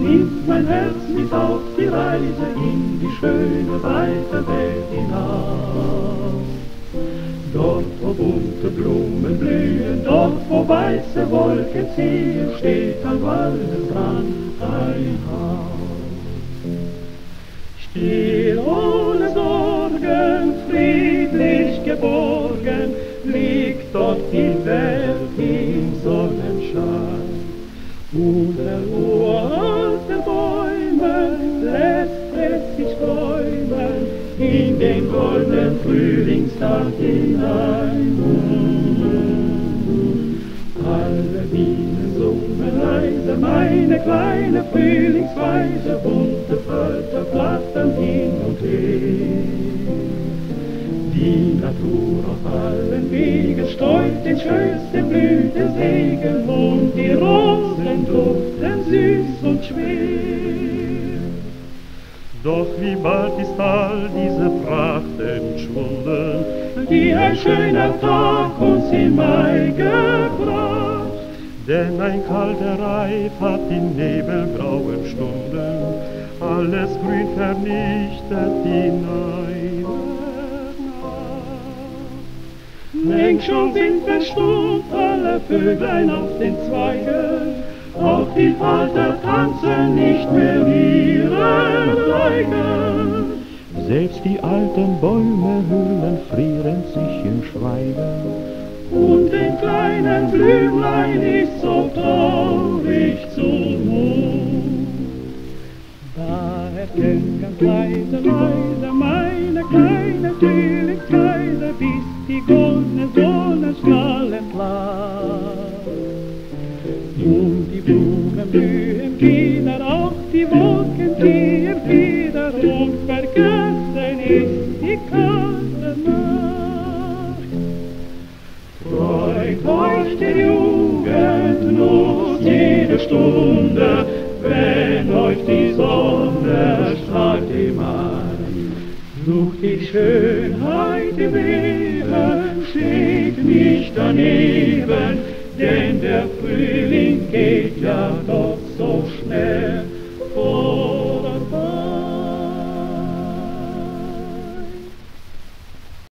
nimmt mein Herz mit auf die Reise in die schöne, weite Welt hinaus. Dort, wo bunte Blumen blühen, dort, wo weiße Wolken ziehen, steht am Waldesrand ein Haus. Still ohne Sorgen, friedlich geborgen, liegt dort die Welt im Sonnenschein. Unter uralten Bäumen lässt es sich träumen, in den goldenen Frühlingstag hinein. Alle Bienen summen leise meine kleine Frühlingsweise, bunte Völker flattern hin und her. Die Natur auf allen Wegen streut den schönsten Blütensegen und die Rosen duften süß und schwer. Doch wie bald ist all diese Pracht entschwunden, die ein schöner Tag uns im Mai gebracht. Denn ein kalter Reif hat in nebelgrauen Stunden alles Grün vernichtet hinein. Längst schon sind verstummt alle Vöglein auf den Zweigen, auch die Falter tanzen nicht mehr ihre Reigen. Selbst die alten Bäume hüllen frieren sich in Schweigen. Und den kleinen Blümlein ist so traurig zumut. Da erkennt ganz leise, leise meine kleine bis die goldene Sonnenstrahlen flach. Und die Blumen blühen wieder, auch die Wolken ziehen wieder, und vergessen ist die kalte Nacht. Freut euch der Jugend nutzt jede Stunde, Such die Schönheit im Leben, steht nicht daneben, denn der Frühling geht ja doch so schnell.